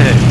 Hey.